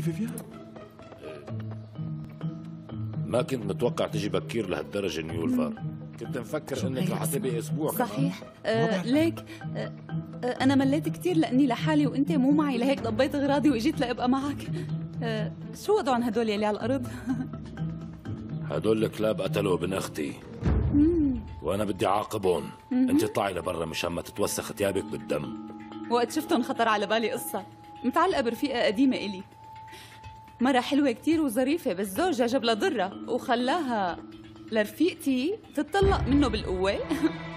هي فيفيان ما كنت متوقع تجي بكير لهالدرجة نيولفر كنت مفكر إنك رح تبقي أسبوع. صحيح. آه ليك آه آه أنا مليت كثير لأني لحالي وانت مو معي. لهيك ضبيت أغراضي وإجيت لأبقى معك. آه شو وضعهم هدول يلي على الأرض؟ هدول الكلاب قتلوا ابن أختي. وأنا بدي أعاقبهم. أنت اطلعي لبرا مشان ما تتوسخ ثيابك بالدم. وقت شفتهم خطر على بالي قصة. متعلقة برفيقة قديمة إلي. مرة حلوة كتير وظريفة بس زوجها جاب لها ضرة وخلاها لرفيقتي تتطلق منه بالقوة.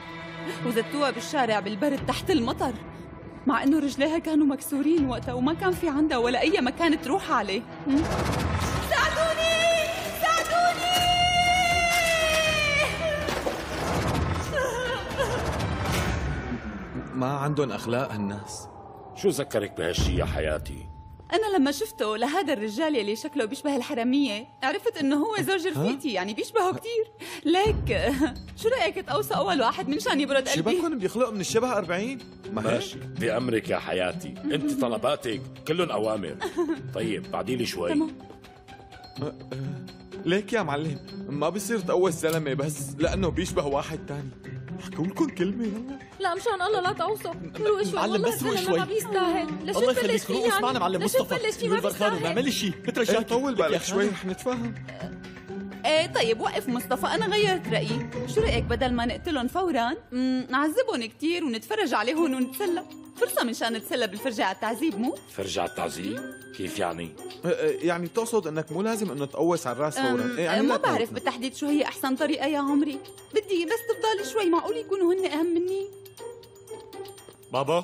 وزتوها بالشارع بالبرد تحت المطر مع إنه رجليها كانوا مكسورين وقتها وما كان في عندها ولا أي مكان تروح عليه؟ ساعدوني! ساعدوني! ما عندهم أخلاق هالناس. شو ذكرك بهالشي يا حياتي؟ أنا لما شفته لهذا الرجال يلي شكله بيشبه الحرامية عرفت إنه هو زوج رفيقتي يعني بيشبهه كثير ليك شو رأيك تقوصى أول واحد منشان يبرد قلبي؟ شبكهم بيخلقوا من الشبه 40 ما ماشي. بأمرك يا حياتي. أنت طلباتك كلهم أوامر. طيب بعدي لي شوي. تمام. ليك يا معلم ما بصير تقوى زلمة بس لأنه بيشبه واحد تاني. حكوا لكم كلمة. يلا لا مشان الله لا توصوا روق شوي. معلم والله بس روق الزلمة شوي. ما بيستاهل. لشو الله يخليك روق يعني؟ اسمعنا معلم لشو مصطفى. تبلش فيه؟ ما برخان ما بيستاهل عمل شيء إيه بترجاك طول بالك شوي رح نتفاهم. إيه طيب وقف مصطفى أنا غيرت رأيي. شو رأيك بدل ما نقتلهم فورا؟ نعذبهم كثير ونتفرج عليهم ونتسلى. فرصة منشان نتسلى بالفرجة على التعذيب مو؟ فرجع على التعذيب؟ كيف يعني؟ أه، أه، يعني تقصد أنك مو لازم أنه تقوس على الرأس فورا؟ إيه، يعني ما لا بعرف. بالتحديد شو هي أحسن طريقة يا عمري. بدي بس تفضلي شوي معقول يكونوا هن أهم مني؟ بابا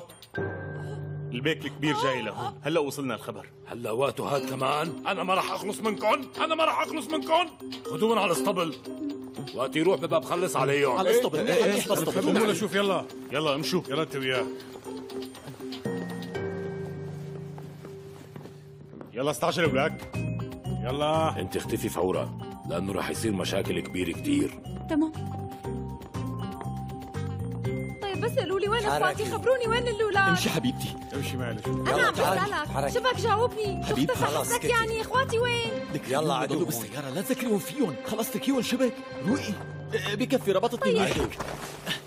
البيك الكبير جاي لهون هلا وصلنا الخبر. هلا وقته هاد كمان. أنا ما راح أخلص منكم. أنا ما راح أخلص منكم. خذوهم على الاسطبل. وقت يروح ببقى بخلص عليهم. على الاسطبل. إيه، إيه، حنروح للاسطبل قوموا لشوف يلا يلا. امشوا. يلا انت وياه. يلا استعجل أولاد يلا. انت اختفي فورا لأنه راح يصير مشاكل كبيره كتير. تمام. طيب بس قولوا لي وين اخواتي؟ خبروني وين الاولاد امشي حبيبتي. امشي معلش. أنا عم بسألك. شبك جاوبني؟ شو حبيبي، اختصر خلاص حسك اسكتي. يعني؟ اخواتي وين؟ لك يلا عدو. بالسيارة لا تذكريهم فيهم. خلص تركيهم شبك. روقي. بكفي ربطتني طيب.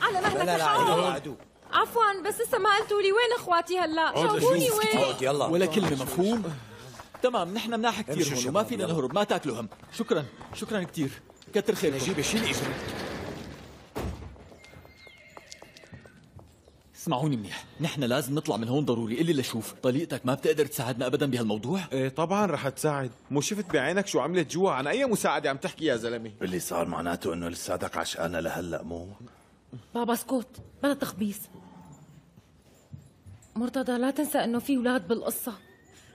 على مهلك لا لا. عدو عدو. عفوا بس لسه ما قلتوا لي وين اخواتي هلا؟ جاوبوني. وين؟ يلا. ولا كلمة مفهوم؟ تمام نحن مناح كثير هون وما فينا. نهرب ما تاكلوا هم. شكرا شكرا كثير. كتر خيركم. نجيب شيل اجري اسمعوني منيح نحن لازم نطلع من هون ضروري اللي لشوف. طليقتك ما بتقدر تساعدنا ابدا بهالموضوع؟ إيه طبعا رح تساعد. مو شفت بعينك شو عملت جوا؟ عن أي مساعدة عم تحكي يا زلمة؟ اللي صار معناته إنه لساتك عشقانه لهلأ مو؟ بابا اسكت بلا تخبيص. مرتضى لا تنسى إنه في أولاد بالقصة.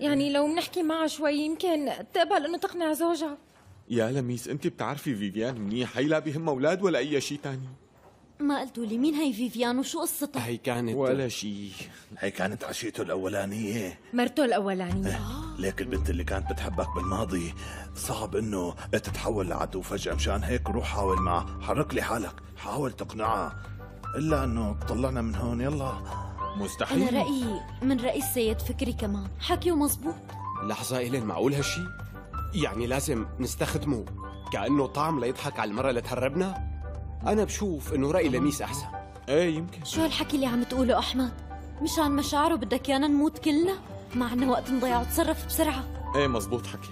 يعني لو بنحكي معها شوي يمكن تقبل إنه تقنع زوجها. يا لميس أنت بتعرفي فيفيان منيح هي لا بيهمها أولاد ولا أي شيء تاني؟ ما قلتوا لي مين هي فيفيان وشو قصتها؟ هي كانت ولا شيء. هي كانت عشيقته الأولانية. مرته الأولانية. ليك البنت اللي كانت بتحبك بالماضي. صعب إنه تتحول لعدو فجأة مشان هيك روح حاول معها حرك لي حالك حاول تقنعها إلا إنه طلعنا من هون يلا. مستحيل. أنا رأيي من رأي السيد فكري كمان حكيه مزبوط لحظة إلين معقول هالشي؟ يعني لازم نستخدمه كأنه طعم ليضحك على المرة اللي تهربنا؟ أنا بشوف إنه رأي لميس أحسن. إيه يمكن. شو هالحكي اللي عم تقوله أحمد؟ مشان مشاعره بدك يانا نموت كلنا؟ معنا وقت نضيعه تصرف بسرعة. إيه مزبوط حكيك.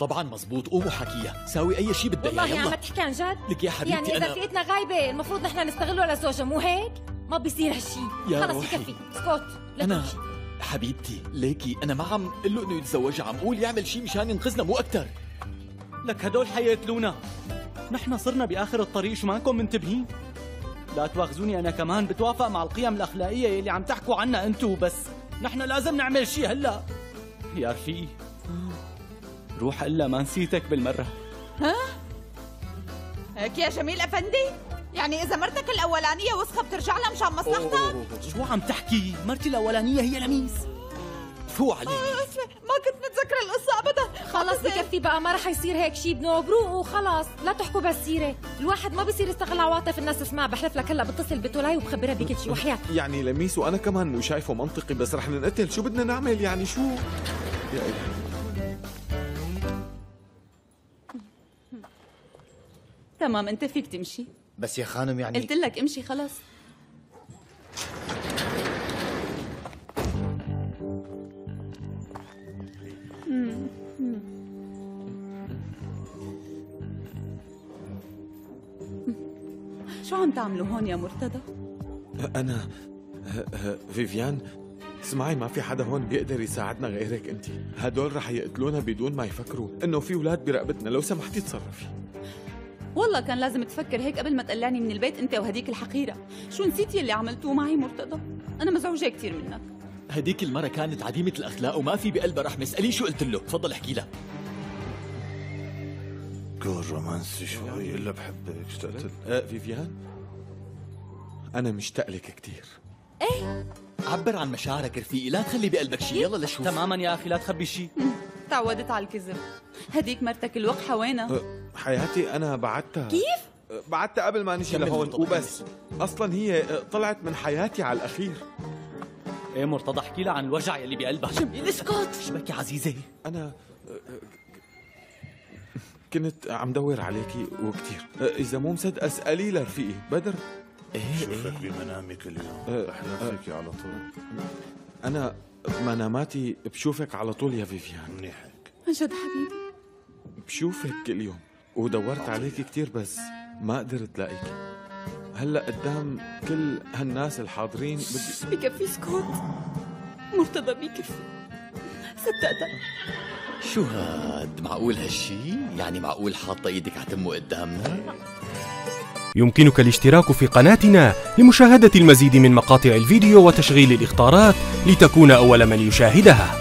طبعا مزبوط قوم وحكيها ساوي أي شيء بدها والله اياه عم تحكي عن جد؟ لك يا حبيبتي يعني إذا انا رفيقتنا غايبة المفروض نحن نستغله لزوجها مو هيك؟ ما بيصير هالشي. يا خلص روحي. بكفي اسكت. لا أنا تمشي. حبيبتي ليكي. أنا ما عم قل له إنه يتزوجها عم قول يعمل شيء مشان ينقذنا مو أكثر لك هدول حيقتلونا نحن صرنا بآخر الطريق شو مانكم منتبهين. لا تواخذوني أنا كمان بتوافق مع القيم الأخلاقية اللي عم تحكوا عنها أنتو بس نحن لازم نعمل شيء هلأ. يا رفيقي روح إلا ما نسيتك بالمرة. هيك يا جميل أفندي؟ يعني إذا مرتك الأولانية وسخة بترجع لها مشان مصلحتك؟ شو عم تحكي؟ مرتي الأولانية هي لميس. فو عليك؟ آه، ما كنت متذكرة القصة أبدا. خلص بكفي بقى ما رح يصير هيك شيء بنوبرو وخلص لا تحكوا بهالسيرة. الواحد ما بصير يستغل عواطف الناس اسمع بحلف لك هلا بتصل بتولاي وبخبرها بكل شيء وحياتي يعني لميس وأنا كمان شايفه منطقي بس رح ننقتل. شو بدنا نعمل؟ يعني شو؟ يا تمام أنت فيك تمشي. بس يا خانم يعني قلت لك امشي خلص. شو عم تعملوا هون يا مرتضى؟ ه- فيفيان اسمعي ما في حدا هون بيقدر يساعدنا غيرك انت هدول رح يقتلونا بدون ما يفكروا إنه في أولاد برقبتنا لو سمحتي تصرفي والله كان لازم تفكر هيك قبل ما تقلعني من البيت انت وهديك الحقيرة. شو نسيتي اللي عملتوه معي مرتضى؟ أنا مزعوجة كثير منك. هديك المرة كانت عديمة الأخلاق وما في بقلبها رحمة اسأليه شو قلت له. تفضل احكي لها. كون رومانسي شوي إلا بحبك. اشتقت لك. أه فيفيان؟ أنا مشتاق لك كثير إيه؟ عبر عن مشاعرك رفيقي لا تخلي بقلبك شيء يلا لشوف. تماما يا أخي لا تخبي شيء تعودت على الكذب. هديك مرتك الوقحه وينها أه، حياتي أنا بعتها كيف؟ أه، بعتها قبل ما نجي لهون وبس. أصلا هي أه، طلعت من حياتي على الأخير. إيه مرتضى احكي لها عن الوجع يلي بقلبها جميل اسكت. شبك يا عزيزي؟ أنا أه، أه، كنت عم دور عليكي وكتير. أه، إذا مو مصدق أسألي لرفيقي. بدر؟ شوفك بمنامي كل يوم أه، بحلم أه. فيكي على طول. أنا مناماتي بشوفك على طول يا فيفيان. منيح هيك. عن جد حبيبي. بشوفك كل يوم ودورت عليك كتير بس ما قدرت لاقيك هلأ قدام كل هالناس الحاضرين بدي بكفي سكوت؟ مرتضى بكفي. صدقتك. شو هاد؟ معقول هالشي؟ يعني معقول حاطة إيدك على تمه قدامنا؟ يمكنك الاشتراك في قناتنا لمشاهدة المزيد من مقاطع الفيديو وتشغيل الإخطارات لتكون أول من يشاهدها.